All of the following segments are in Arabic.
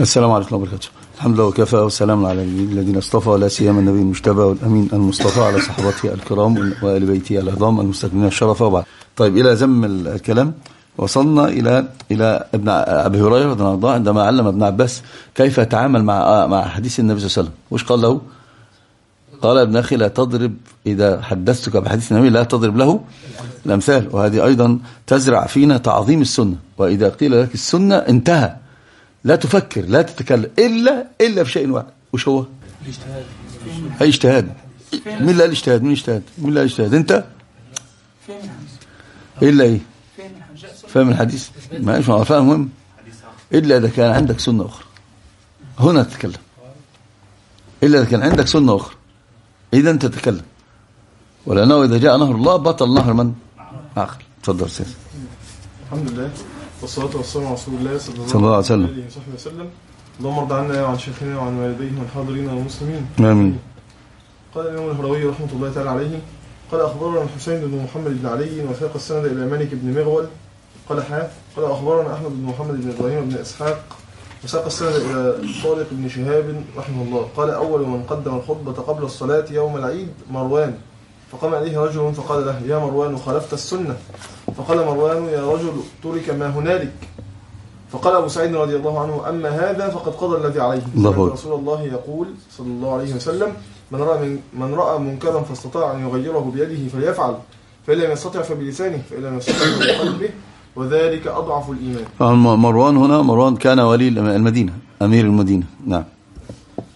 السلام عليكم ورحمة الله وبركاته. الحمد لله وكفى والسلام على الذين اصطفى لا سيما النبي المجتبى والأمين المصطفى على صحابته الكرام وآل بيته العظام المستكملين الشرف وبعد. طيب إلى زم الكلام وصلنا إلى إلى ابن أبي هريرة رضي الله عنه عندما علم ابن عباس كيف يتعامل مع مع حديث النبي صلى الله عليه وسلم. وش قال له؟ قال ابن أخي لا تضرب إذا حدثتك بحديث النبي لا تضرب له الأمثال. وهذه أيضا تزرع فينا تعظيم السنة. وإذا قيل لك السنة انتهى. لا تفكر لا تتكلم إلا إلا في شيء واحد. وش هو؟ الاجتهاد. أي اجتهاد مين اللي قال اجتهاد مين اجتهاد مين اللي قال اجتهاد انت إلا إيه؟ فاهم الحديث. ما إيش فاهم مهم إلا إذا كان عندك سنة أخرى. هنا تتكلم. إلا إذا كان عندك سنة أخرى. إذا تتكلم. ولأنه إذا جاء نهر الله بطل نهر من؟ عقل تفضل سيدي الحمد لله. والصلاة والسلام على رسول الله صلى الله عليه وسلم. عليه وصحبه وسلم. اللهم ارض عنا وعن شيخنا وعن والديه والحاضرين والمسلمين. آمين. قال الإمام الهروي رحمة الله تعالى عليه قال أخبرنا الحسين بن محمد بن علي وساق السند إلى مالك بن مغول. قال حاف قال أخبرنا أحمد بن محمد بن إبراهيم بن إسحاق وساق السند إلى طارق بن شهاب رحمه الله. قال أول من قدم الخطبة قبل الصلاة يوم العيد مروان. فقام إليه رجل فقال له يا مروان خالفت السنة. فقال مروان يا رجل ترك ما هنالك. فقال أبو سعيد رضي الله عنه أما هذا فقد قضى الذي عليه. الله. رسول الله يقول صلى الله عليه وسلم من رأى, من من رأى منكرا فاستطاع أن يغيره بيده فليفعل فإن لم يستطع فبلسانه فإن لم يستطع فبقلبه وذلك أضعف الإيمان. فهم- مروان هنا مروان كان ولي المدينة أمير المدينة. نعم.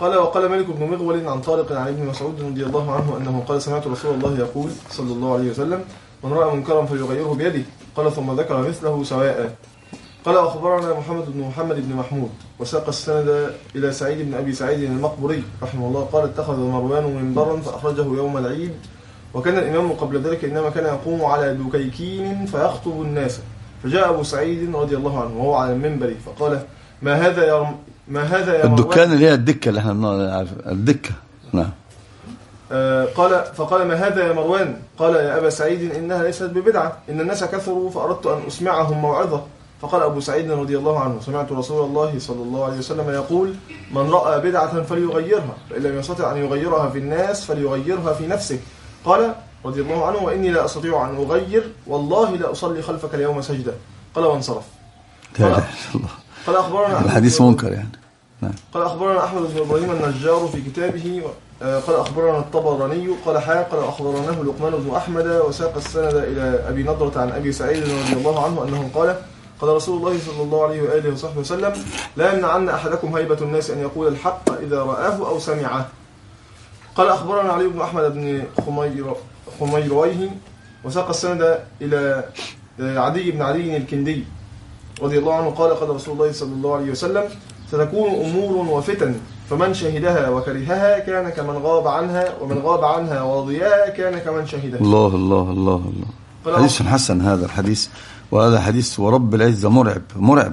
قال وقال مالك بن مغول عن طارق عن ابن مسعود رضي الله عنه أنه قال سمعت رسول الله يقول صلى الله عليه وسلم من رأى منكرا فليغيره بيده. قال ثم ذكر مثله سواء. قال أخبرنا محمد بن محمد بن محمود وساق السند إلى سعيد بن أبي سعيد المقبري رحمه الله. قال اتخذ مروان منبرا فأخرجه يوم العيد وكان الإمام قبل ذلك إنما كان يقوم على دكيكين فيخطب الناس. فجاء أبو سعيد رضي الله عنه وهو على المنبر فقال ما هذا يا ما هذا يا الدكان اللي هي الدكة اللي إحنا الدكة. نعم. قال فقال ما هذا يا مروان؟ قال يا أبا سعيد إنها ليست ببدعة. إن الناس كثروا فأردت أن أسمعهم موعظة. فقال أبو سعيد رضي الله عنه سمعت رسول الله صلى الله عليه وسلم يقول من رأى بدعة فليغيرها فإن لم يستطع أن يغيرها في الناس فليغيرها في نفسه. قال رضي الله عنه وإني لا أستطيع أن أغير والله لا أصلي خلفك اليوم سجدة. قال وانصرف. الله. قال أخبرنا الحديث منكر يعني. نعم. قال أخبرنا أحمد بن إبراهيم النجار في كتابه آه، قال أخبرنا الطبراني قال حا قال أخبرناه لقمان بن أحمد وساق السند إلى أبي نضرة عن أبي سعيد رضي الله عنه أنه قال قال رسول الله صلى الله عليه وآله وصحبه وسلم لا يمنعن أحدكم هيبة الناس أن يقول الحق إذا رآه أو سمعه. قال أخبرنا علي بن أحمد بن خمير خميرويه وساق السند إلى آه، عدي بن علي الكندي رضي الله عنه قال قال رسول الله صلى الله عليه وسلم ستكون أمور وفتن فمن شهدها وكرهها كان كمن غاب عنها ومن غاب عنها ورضيها كان كمن شهدها. الله الله الله الله. حديث حسن هذا الحديث وهذا حديث ورب العزة مرعب مرعب.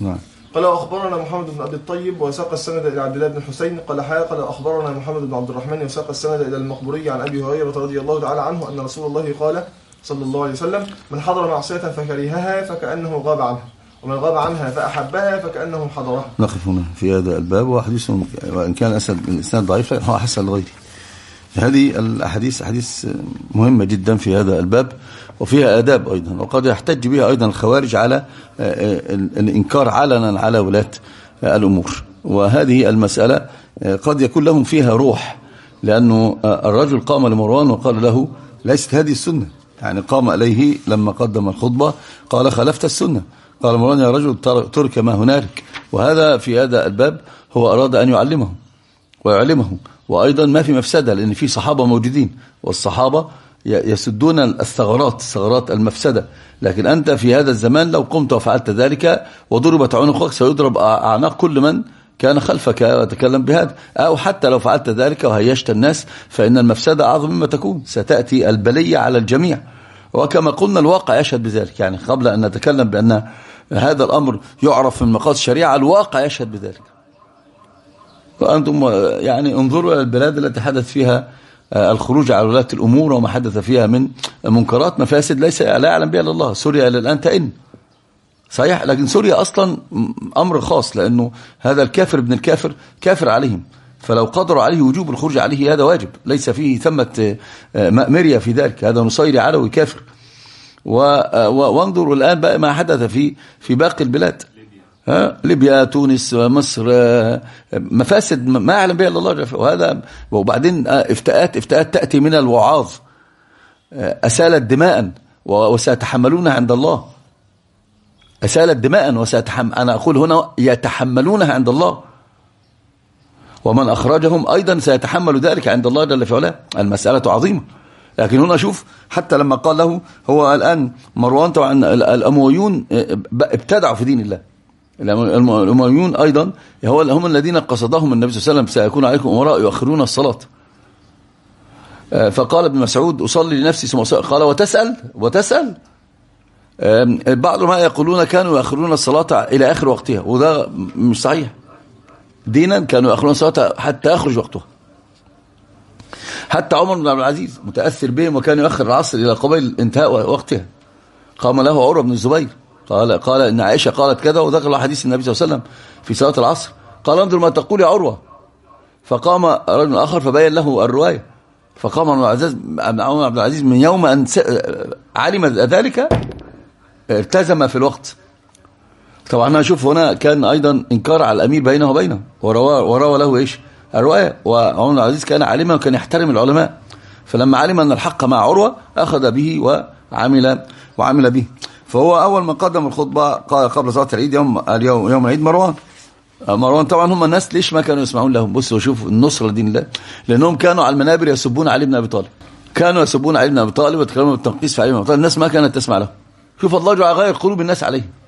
نعم. قال أخبرنا محمد بن أبي الطيب وساق السند إلى عبد الله بن حسين. قال حياة قال أخبرنا محمد بن عبد الرحمن وساق السند إلى المقبوري عن أبي هريرة رضي الله تعالى عنه أن رسول الله قال صلى الله عليه وسلم من حضر معصية فكرهها فكأنه غاب عنها. ومن غاب عنها فأحبها فكأنه حضرها. نقف هنا في هذا الباب. وحديث وإن كان أسد الإسناد ضعيف هو حسن لغيره. هذه الأحاديث أحاديث مهمة جدا في هذا الباب وفيها آداب أيضا وقد يحتج بها أيضا الخوارج على آه، آه، الإنكار علنا على ولاة آه، الأمور. وهذه المسألة قد يكون لهم فيها روح لأنه الرجل قام لمروان وقال له ليست هذه السنة. يعني قام إليه لما قدم الخطبة قال خلفت السنة. قال مروان يا رجل تر- ترك ما هنالك. وهذا في هذا الباب هو أراد أن يعلمه ويعلمه. وأيضا ما في مفسدة لأن في صحابة موجودين. والصحابة يسدون الثغرات ثغرات المفسدة. لكن أنت في هذا الزمان لو قمت وفعلت ذلك وضربت عنقك سيضرب أع- أعناق كل من كان خلفك وتكلم بهذا. أو حتى لو فعلت ذلك وهيشت الناس فإن المفسدة أعظم مما تكون. ستأتي البلية على الجميع. وكما قلنا الواقع يشهد بذلك. يعني قبل أن نتكلم بأن هذا الأمر يعرف من مقاصد الشريعة الواقع يشهد بذلك. وأنتم يعني انظروا إلى البلاد التي حدث فيها الخروج على ولاة الأمور وما حدث فيها من منكرات مفاسد ليس لا يعلم بها إلا الله. سوريا إلى الآن تئن. صحيح لكن سوريا أصلا أمر خاص لأنه هذا الكافر ابن الكافر كافر عليهم. فلو قدروا عليه وجوب الخروج عليه هذا واجب. ليس فيه ثمة مأمرية في ذلك. هذا نصيري علوي كافر. وانظروا الآن بقى ما حدث في في باقي البلاد. ها؟ ليبيا تونس مصر مفاسد ما يعلم بها إلا الله وهذا وبعدين افتاءات افتاءات تأتي من الوعاظ. أسالت دماء وسيتحملونها عند الله. أسالت دماء وسيتحمل أنا أقول هنا يتحملونها عند الله. ومن أخرجهم أيضا سيتحمل ذلك عند الله جل في علاه المسألة عظيمة. لكن هنا شوف حتى لما قال له هو الآن مروان طبعا الأمويون ابتدعوا في دين الله. الأمويون أيضا هو هم الذين قصدهم النبي صلى الله عليه وسلم سيكون عليكم أمراء يؤخرون الصلاة. فقال ابن مسعود أصلي لنفسي ثم قال وتسأل؟ وتسأل؟ بعض ما يقولون كانوا يؤخرون الصلاة إلى آخر وقتها وده مش صحيح. دينا كانوا يؤخرون الصلاة حتى يخرج وقتها. حتى عمر بن عبد العزيز متأثر بهم وكان يؤخر العصر إلى قبيل انتهاء وقتها. قام له عروة بن الزبير. قال قال إن عائشة قالت كذا وذكر حديث النبي صلى الله عليه وسلم في صلاة العصر. قال انظر ما تقول يا عروة. فقام رجل آخر فبين له الرواية. فقام عمر عمر عبد العزيز من يوم أن علم ذلك التزم في الوقت. طبعا أنا أشوف هنا كان أيضا إنكار على الأمير بينه وبينه. وروى وروى له إيش؟ الروايه وعمر العزيز كان عالما وكان يحترم العلماء. فلما علم أن الحق مع عروة أخذ به وعمل وعمل به. فهو أول من قدم الخطبة قبل صلاة العيد يوم اليوم يوم العيد مروان. مروان طبعا هم الناس ليش ما كانوا يسمعون لهم؟ بصوا شوفوا النصرة لدين الله. لأنهم كانوا على المنابر يسبون علي بن أبي طالب. كانوا يسبون علي بن أبي طالب ويتكلمون بالتنقيص في علي بن أبي طالب. الناس ما كانت تسمع له شوف الله جعل غير قلوب الناس عليه.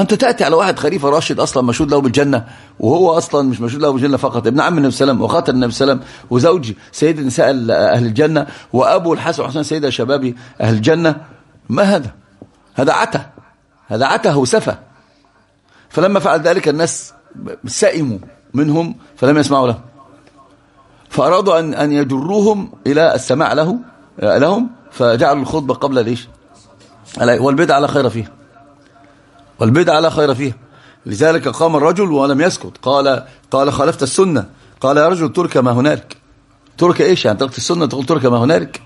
أنت تأتي على واحد خليفة راشد أصلا مشهود له بالجنة وهو أصلا مش مشهود له بالجنة فقط ابن عم النبي صلى الله عليه وسلم وخاتم النبي صلى الله عليه وسلم وزوج سيد النساء أهل الجنة وأبو الحسن وحسن سيدة شباب أهل الجنة. ما هذا؟ هذا عته هذا عته وسفى فلما فعل ذلك الناس سئموا منهم فلم يسمعوا له. فأرادوا أن أن يجروهم إلى السماع له لهم فجعلوا الخطبة قبل ليش والبدع لا خير فيها. والبدع لا خير فيها. لذلك قام الرجل ولم يسكت. قال قال خالفت السنة. قال يا رجل ترك ما هنالك. ترك إيش يعني؟ تركت السنة تقول ترك ما هنالك.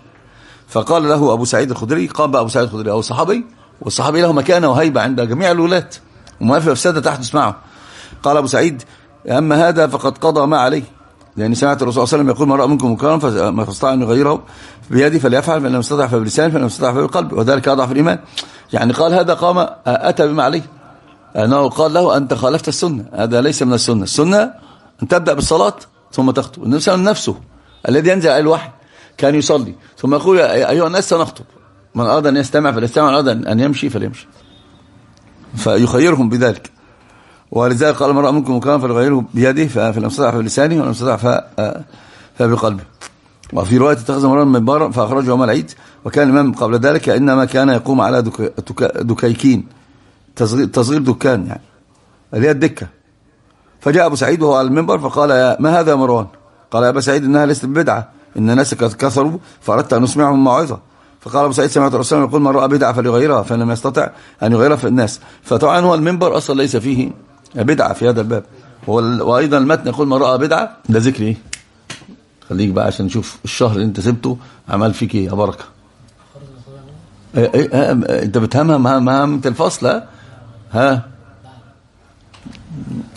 فقال له أبو سعيد الخدري قام بقى أبو سعيد الخدري أو صحابي والصحابي له مكانة وهيبة عند جميع الولاة وما في أفسادة تحدث معه. قال أبو سعيد أما هذا فقد قضى ما عليه. لأن سمعت الرسول صلى الله عليه وسلم يقول من رأى منكم مكرما فما فاستطاع أن يغيره بيده فليفعل فإن لم يستطع فبلسانه فإن لم يستطع فبقلبه. وذلك أضعف الإيمان. يعني قال هذا قام أتى بما عليه. أنه قال له أنت خالفت السنة هذا ليس من السنة. السنة أن تبدأ بالصلاة ثم تخطب. النبي صلى الله عليه وسلم نفسه الذي ينزل عليه الوحي كان يصلي. ثم يقول أيها الناس سنخطب. من أراد أن يستمع فليستمع من أراد أن يمشي فليمشي. فيخيرهم بذلك. ولذلك قال من رأى منكم مكان فليغيره بيده فلم يستطع فبلسانه ولم يستطع فبقلبه. وفي رواية اتخذ مرة منبرا فأخرجه يوم العيد. وكان الإمام قبل ذلك إنما كان يقوم على دكيكين تصغير دكان يعني اللي هي الدكة. فجاء أبو سعيد وهو على المنبر فقال يا ما هذا يا مروان؟ قال يا أبا سعيد إنها ليست بدعة إن الناس كثروا فأردت أن أسمعهم موعظة فقال أبو سعيد سمعت الرسول يقول من رأى بدعة فليغيرها فإن لم يستطع أن يغيرها في الناس. فطبعا هو المنبر أصلا ليس فيه بدعة في هذا الباب. وأيضا المتن يقول من رأى بدعة ده ذكر إيه؟ خليك بقى عشان نشوف الشهر اللي أنت سبته عمل فيك إيه؟ يا بركة. إيه إيه إنت بتهمها مهمة الفصل ها؟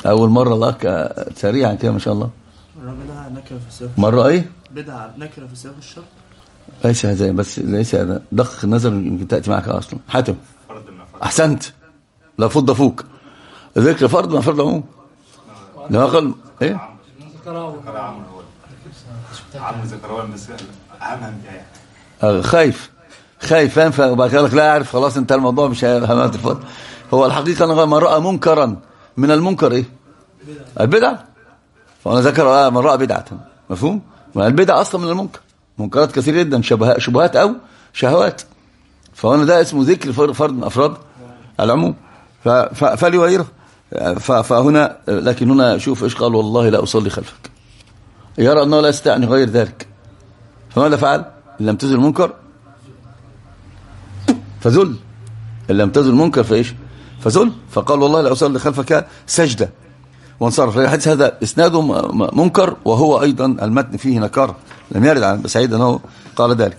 أول مرة لك سريعا كده ما شاء الله. بدعة نكرة في سياق مرة إيه؟ بدعة نكرة في سياق الشر. ليس هذا بس ليس هذا. دقق النظر يمكن تأتي معك أصلا. حاتم. أحسنت. لا فض فوق. ذكر فرض ما فرض عموم. لا قال إيه؟ عم زكروان بس اهم يعني. خايف خايف فاهم؟ فبعد كده لك لا أعرف خلاص انت الموضوع مش همات الفضل هو الحقيقة أنا ما رأى منكرا. من المنكر إيه؟ البدعه فأنا ذكر آه من رأى بدعة. مفهوم؟ ما البدعه أصلا من المنكر. منكرات كثير جدا شبهات شبهات أو شهوات. فهنا ده اسمه ذكر فرد من أفراد العموم. فليغيره. فهنا لكن هنا شوف إيش قال والله لا أصلي خلفك. يرى أنه لا يستطيع أن يغير ذلك. فماذا فعل؟ إن لم تزل المنكر فذل. إن لم تزل المنكر فإيش؟ فزل فقال والله لا أصلي خلفك سجدة. وانصرف. الحديث هذا إسناده منكر وهو أيضا المتن فيه نكارة لم يرد عن سعيد أنه قال ذلك.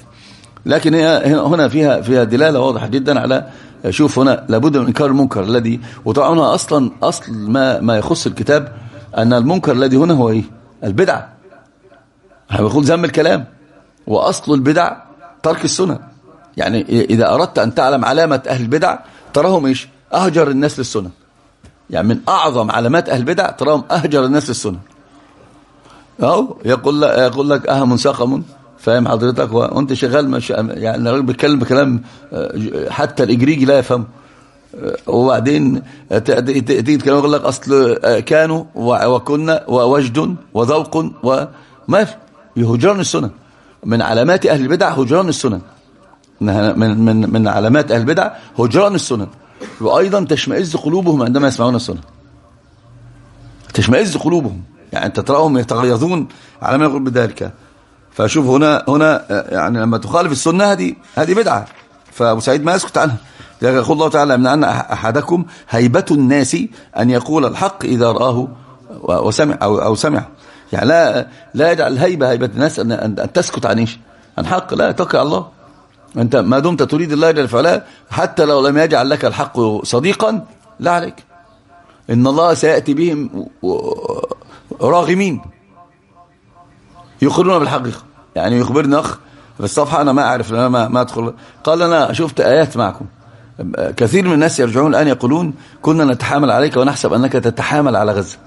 لكن هنا فيها فيها دلالة واضحة جدا على شوف هنا لابد من إنكار المنكر الذي وطبعا هنا أصلا أصل ما ما يخص الكتاب أن المنكر الذي هنا هو إيه؟ البدعة يقول ذم الكلام. وأصل البدع ترك السنة. يعني إذا أردت أن تعلم علامة أهل البدع تراهم إيش؟ أهجر الناس للسنة يعني من أعظم علامات أهل البدع تراهم أهجر الناس للسنة أو يقول لك, يقول لك أهم سقم فاهم حضرتك؟ وأنت شغال مش يعني الراجل بيتكلم بكلام آه، حتى الاجريجي لا يفهم آه، وبعدين تيجي تتكلم يقول لك أصل آه، كانوا وكنا ووجد وذوق وما في يهجران السنن. من علامات أهل البدع هجران السنن. من من من علامات أهل البدع هجران السنن وأيضا تشمئز قلوبهم عندما يسمعون السنن. تشمئز قلوبهم. يعني أنت ترأهم يتغيظون على ما يقول بذلك. فشوف هنا هنا يعني لما تخالف السنة هذه هذه بدعة. فأبو سعيد ما يسكت عنها. يقول الله تعالى من أن أحدكم هيبة الناس أن يقول الحق إذا رآه وسمع أو, أو سمع. يعني لا لا يجعل الهيبة هيبة الناس أن, أن تسكت عن إيش؟ عن حق. لا على الله. أنت ما دمت تريد الله جل وعلا حتى لو لم يجعل لك الحق صديقا لا عليك. إن الله سيأتي بهم راغمين. يخبرون بالحقيقة. يعني يخبرني أخ في الصفحة أنا ما أعرف أنا ما, ما أدخل. قال أنا شفت آيات معكم. كثير من الناس يرجعون الآن يقولون كنا نتحامل عليك ونحسب أنك تتحامل على غزة.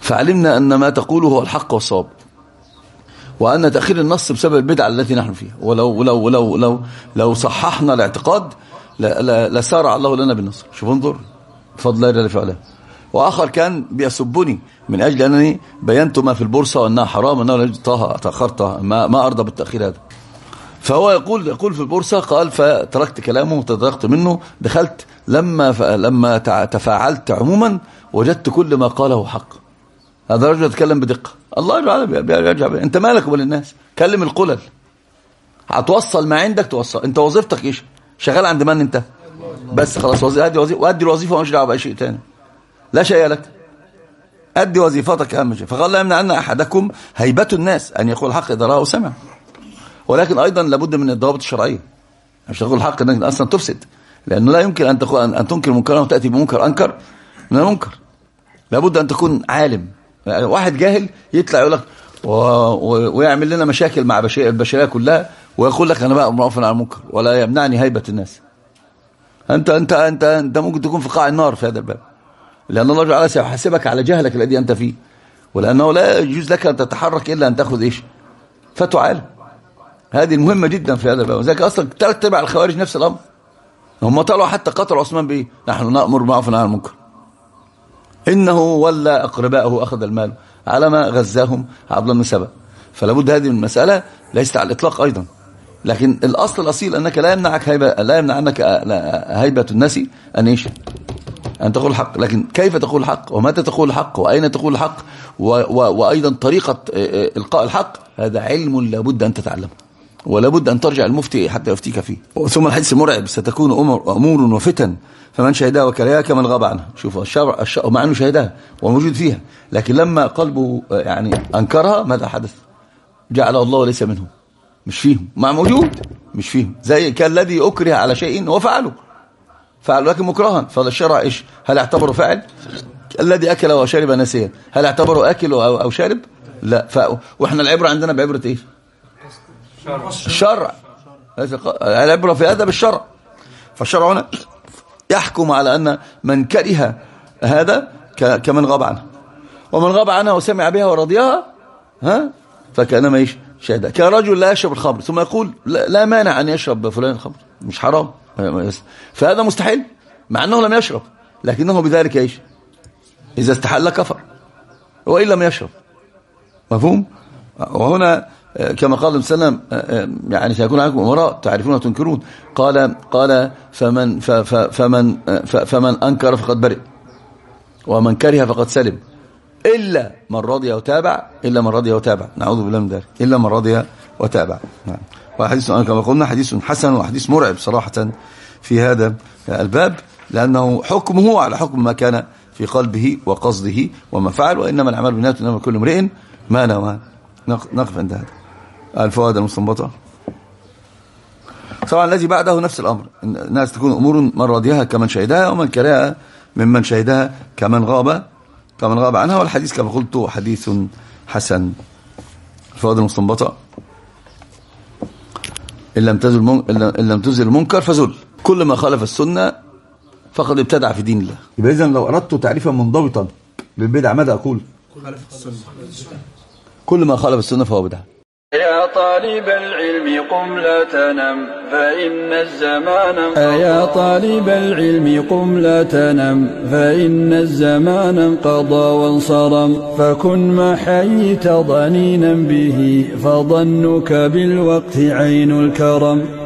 فعلمنا أن ما تقوله هو الحق والصواب. وأن تأخير النص بسبب البدعة التي نحن فيها. ولو لو لو لو لو صححنا الاعتقاد لسارع الله لنا بالنصر. شوف انظر. بفضل الله جل في وآخر كان بيسبني من أجل أنني بينت ما في البورصة وأنها حرام وأنها تأخرتها ما, ما أرضى بالتأخير هذا. فهو يقول يقول في البورصة قال فتركت كلامه وتدركت منه. دخلت لما لما تفاعلت عموما وجدت كل ما قاله حق. هذا رجل يتكلم بدقة. الله يجعل بيرجع انت مالك وبين الناس كلم القلل. هتوصل ما عندك توصل. انت وظيفتك إيش؟ شغال عند من انت؟ بس خلاص ادي وظيفه وادي الوظيفة ومش دعوة بأي شيء ثاني لا شيء لك. أدي وظيفتك أهم شيء. فقال لا يمنع أن أحدكم هيبة الناس أن يقول الحق إذا رأى وسمع. ولكن أيضا لابد من الضوابط الشرعية. مش تقول الحق أنك أصلا تفسد. لأنه لا يمكن أن تقول أن تنكر منكرا وتأتي بمنكر أنكر من المنكر. لابد أن تكون عالم. يعني واحد جاهل يطلع يقول لك و... و... ويعمل لنا مشاكل مع البشرية كلها ويقول لك أنا بقى مرافع على المنكر ولا يمنعني هيبة الناس. أنت أنت أنت أنت ممكن تكون في قاع النار في هذا الباب. لأن الله تعالى سيحاسبك على جهلك الذي أنت فيه. ولأنه لا يجوز لك أن تتحرك إلا أن تأخذ إيش؟ فتوى عالم هذه المهمة جدا في هذا الباب. وذلك أصلا ثلاث تبع الخوارج نفس الأمر. هم طلعوا حتى قتلوا عثمان بإيه؟ نحن نأمر بالمعروف عن المنكر. إنه ولا أقربائه أخذ المال. على ما غزاهم عبد بن سبأ. فلا بد هذه المسألة ليست على الإطلاق أيضا. لكن الأصل الأصيل أنك لا يمنعك هيبة لا يمنع أنك هيبة الناس أن إيش أن تقول الحق. لكن كيف تقول الحق؟ ومتى تقول الحق؟ وأين تقول الحق؟ وأيضا طريقة آه، آه، إلقاء الحق. هذا علم لابد أن تتعلمه. ولابد أن ترجع المفتي حتى يفتيك فيه. ثم الحديث مرعب ستكون أمور, أمور وفتن فمن شهدها وكرهها كمن غاب عنها شوف الشرع, الشرع مع أنه شهدها وموجود فيها لكن لما قلبه آه، يعني أنكرها ماذا حدث؟ جعل الله ليس منهم. مش فيهم. مع موجود مش فيهم. زي كالذي أكره على شيء وفعله. فعل لكن مكرها. فالشرع إيش؟ هل أعتبره فاعل؟ الذي أكل وشرب نسيا. هل أعتبره أو, أو شارب؟ لا. ف... وإحنا العبرة عندنا بعبرة إيه الشرع العبره في هذا بالشرع فالشرع هنا يحكم على أن من كره هذا كمن غاب عنه. ومن غاب عنها وسمع بها ورضيها ها فكأنما إيش؟ شهد. كان رجل لا يشرب الخمر. ثم يقول لا, مانع أن يشرب فلان الخمر. مش حرام. فهذا مستحيل مع أنه لم يشرب. لكنه بذلك إيش؟ إذا استحل كفر. وإن لم يشرب. مفهوم؟ وهنا كما قال وسلم يعني سيكون عليكم أمراء تعرفون وتنكرون. قال قال فمن فمن فمن أنكر فقد برئ ومن كره فقد سلم. إلا من رضي وتابع إلا من رضي وتابع. نعوذ بالله من ذلك. إلا من رضي وتابع. نعم. وحديث كما قلنا حديث حسن وحديث مرعب صراحة في هذا الباب لأنه حكمه على حكم ما كان في قلبه وقصده وما فعل وإنما الأعمال بالنيات إنما كل امرئ ما نوى. نقف عند هذا. الفوائد المستنبطة. طبعا الذي بعده نفس الأمر الناس تكون أمور من رضيها كمن شهدها ومن كرهها ممن شهدها كمن غاب كمن غاب عنها والحديث كما قلت حديث حسن. الفوائد المستنبطة. إن لم تزل من... إن لم تزل المنكر فزل. كل ما خالف السنة فقد ابتدع في دين الله. يبقى إذن لو أردت تعريفا منضبطا للبدع ماذا أقول؟ كل ما خالف السنة فهو بدعه يا طالب العلم قم لا تنم فإن الزمان يا طالب العلم قم لا تنم فإن الزمان انقضى وانصرم. فكن ما حييت ضنينا به فظنك بالوقت عين الكرم.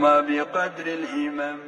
بقدر الهمم